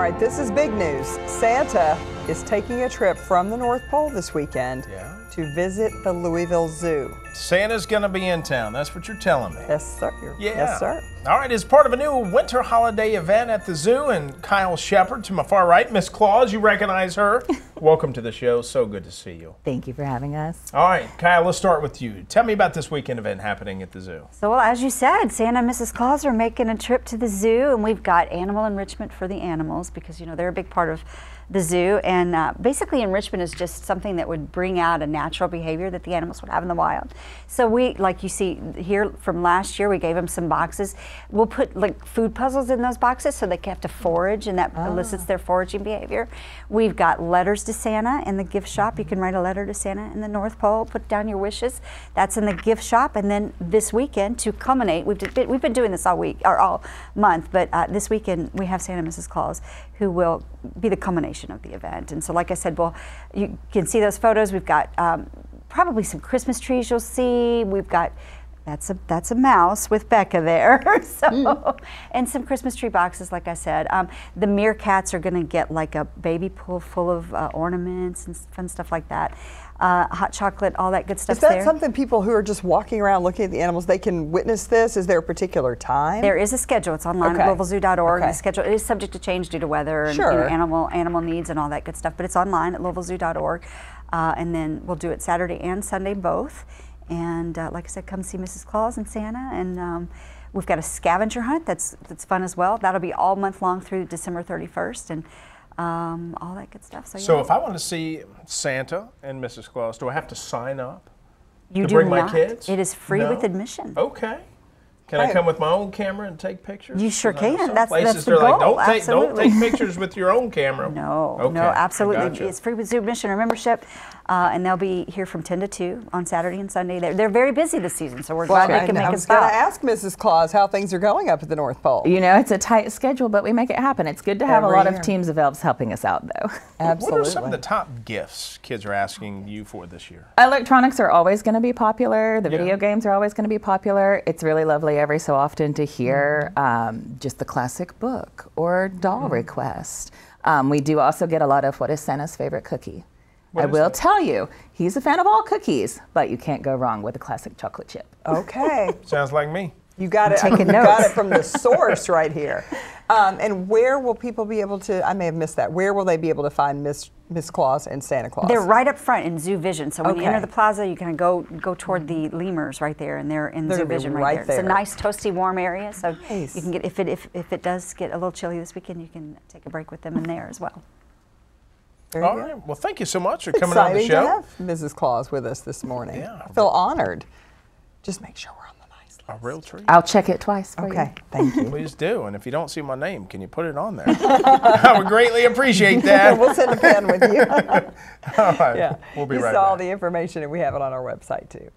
All right, this is big news. Santa is taking a trip from the North Pole this weekend Yeah. to visit the Louisville Zoo. Santa's going to be in town. That's what you're telling me. Yes, sir. Yeah. Yes, sir. All right, as part of a new winter holiday event at the zoo, and Kyle Shepard to my far right, Miss Claus, you recognize her. Welcome to the show. So good to see you. Thank you for having us. All right, Kyle, let's start with you. Tell me about this weekend event happening at the zoo. So, well, as you said, Santa and Mrs. Claus are making a trip to the zoo, and we've got animal enrichment for the animals because, you know, they're a big part of the zoo. And uh, basically, enrichment is just something that would bring out a natural behavior that the animals would have in the wild. So, we, like you see here from last year, we gave them some boxes. We'll put like food puzzles in those boxes so they have to forage, and that elicits their foraging behavior. We've got letters to Santa in the gift shop. You can write a letter to Santa in the North Pole, put down your wishes. That's in the gift shop. And then this weekend, to culminate, we've, been, we've been doing this all week or all month, but uh, this weekend we have Santa and Mrs. Claus who will be the culmination of the event. And so, like I said, well, you can see those photos. We've got um, probably some Christmas trees you'll see. We've got that's a that's a mouse with Becca there. so, and some Christmas tree boxes, like I said. Um, the meerkats are going to get like a baby pool full of uh, ornaments and fun stuff like that. Uh, hot chocolate, all that good stuff. Is that there. something people who are just walking around looking at the animals, they can witness this? Is there a particular time? There is a schedule. It's online Okay. at louisvillezoo.org. Okay. The schedule it is subject to change due to weather and you know, animal animal needs and all that good stuff. But it's online at louisvillezoo.org, uh, and then we'll do it Saturday and Sunday both. And uh, like I said, come see Mrs. Claus and Santa. And um, we've got a scavenger hunt that's that's fun as well. That'll be all month long through December 31st, and um, all that good stuff. So, So if I want to see Santa and Mrs. Claus, do I have to sign up? you to do bring my not, kids? it is free No? with admission. Okay. Can I Hey. come with my own camera and take pictures? You sure can. some That's- places that's the they're like, don't take, don't take pictures with your own camera. No, Okay, no, absolutely. gotcha. It's free with Zoo admission or membership, uh, and they'll be here from 10 to 2 on Saturday and Sunday. They're, they're very busy this season, so we're Well, glad they can I, make I a was going stop. to ask Mrs. Claus how things are going up at the North Pole. You know, it's a tight schedule, but we make it happen. It's good to have Every a lot year. of teams of elves helping us out, though. Absolutely. What are some of the top gifts kids are asking you for this year? Electronics are always going to be popular. The Yeah. video games are always going to be popular. It's really lovely every so often to hear um, just the classic book or doll request. Um, we do also get a lot of what is Santa's favorite cookie. What I will that? tell you, he's a fan of all cookies, but you can't go wrong with a classic chocolate chip. Okay. Sounds like me. You got it. Taking you got it from the source right here. Um, and where will people be able to? I may have missed that. Where will they be able to find Miss Miss Claus and Santa Claus? They're right up front in Zoo Vision. So when you enter the plaza, you kind of go go toward the lemurs right there, and they're in They're Zoo Vision right right, there. It's a nice, toasty, warm area. So Nice. you can get if it if, if it does get a little chilly this weekend, you can take a break with them in there as well. Very All good. right. Well, thank you so much for coming on the show. to have Mrs. Claus with us this morning. Yeah. I feel honored. Just make sure we're on the nice A real treat. I'll check it twice for Okay. you. Thank you. Please do. And if you don't see my name, can you put it on there? I would greatly appreciate that. we'll send a pen with you. All right. yeah. We'll be you right saw all the information, and we have it on our website too.